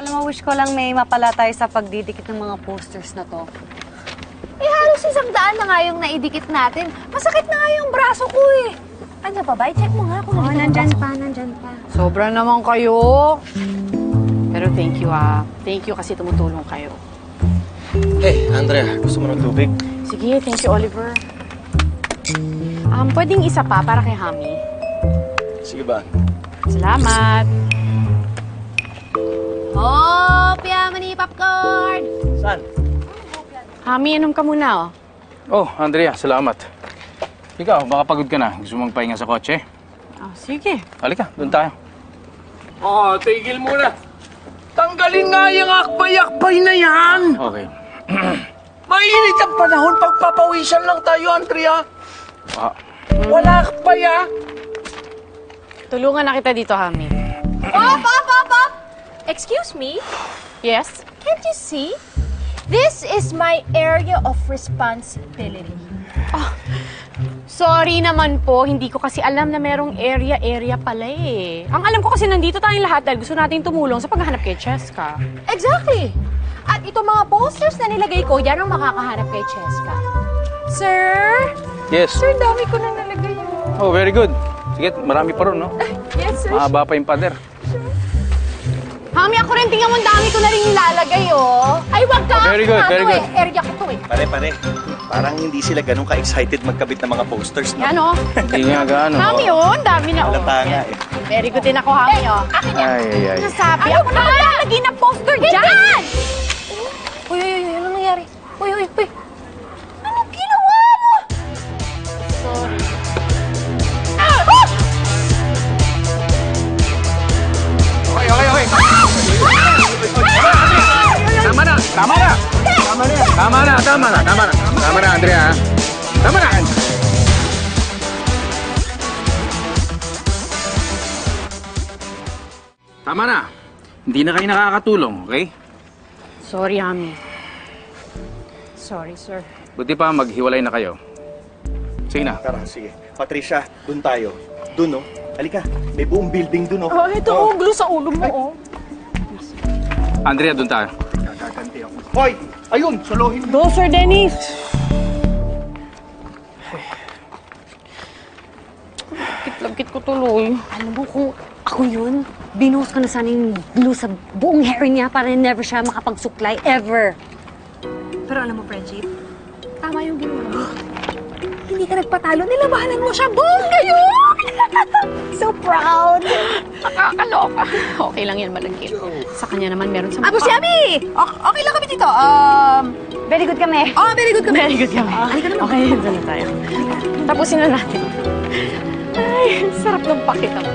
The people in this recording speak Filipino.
Alam mo, wish ko lang may mapala tayo sa pagdidikit ng mga posters na to. Eh, halos isang daan na nga yung naidikit natin. Masakit na nga yung braso ko eh. Ano pa ba? I-check mo nga kung Oh, nandyan pa, nandyan pa. Sobra naman kayo. Pero thank you ah. Thank you kasi tumutulong kayo. Hey, Andrea, gusto mo ng tubig? Sige, thank you, Oliver. Um, pwedeng isa pa para kay Hami. Sige ba? Salamat. Oh, Piamani Popcorn! Saan? Hami, inom ka muna oh. Oh, Andrea, salamat. Ikaw, baka pagod ka na. Gusto mong pahinga sa kotse? Oh, sige. Halika, doon tayo. Oh, tigil muna. Tanggalin nga yung akbay-akbay na yan. Okay. Mainit ang panahon, pagpapawisan lang tayo, Andrea. Ah, Wala akbay, ah. Tulungan na kita dito, Hami. Pop, pop! Excuse me? Yes? Can't you see? This is my area of responsibility. Sorry naman po, hindi ko kasi alam na merong area-area pala eh. Ang alam ko kasi nandito tayong lahat dahil gusto natin tumulong sa paghahanap kay Cheska. Exactly! At itong mga posters na nilagay ko, yan ang makakahanap kay Cheska. Sir? yes. Sir, dami ko na nalagay. Oh, very good. Sige, marami pa ron, no? Yes, sir. Mahaba pa yung pader. Hami, ako rin, tingnan mo, ang dami ko na rin nilalagay, oh. Ay, wag ka! Very good, Ano very eh, good. Area ko to eh. Pare, pare. Parang hindi sila ganun ka-excited magkabit ng mga posters, no? Yan, oh. Hindi nga gaano. Hami, oh, ang dami na, oh. Halata nga eh. Very good din ako, Hami, oh. Akin yan. Ay, ay, ay. Nasabi, ako na maglalagay ng poster dyan! Uy, uy, uy, ano nangyari? Uy, uy, uy. Tama na, tama na, tama na, tama na. Tama na, Andrea. Tama na. Tama na. Hindi na kayo nakakatulong, okay? Sorry, Hami. Sorry, sir. Buti pa maghiwalay na kayo. Sige na. Tara, sige. Patricia, dun tayo. Dun, no? Halika, may buong building dun, no? Oh, ito, oh, glue sa ulo mo, oh. Andrea, doon tayo. Hoy! Ayun! Solohin mo! Go, Sir Dennis! Lagkit ko tuloy. Alam mo kung ako yun, binuhos ko na sana yung glue sa buong hair niya para never siya makapagsuklay ever. Pero alam mo, friendship, tama yung ginawa mo. Hindi ka nagpatalo, nilabanan mo siya. Bongga yun! so proud! Nakakaloka. Okay lang yan, malagkit. Sa kanya naman meron sa Apo si okay lang kami dito. Um, Very good kami. oh, very good kami. Very good kami. Okay, dyan na tayo. Tapusin na natin. Ay, sarap ng pakita mo.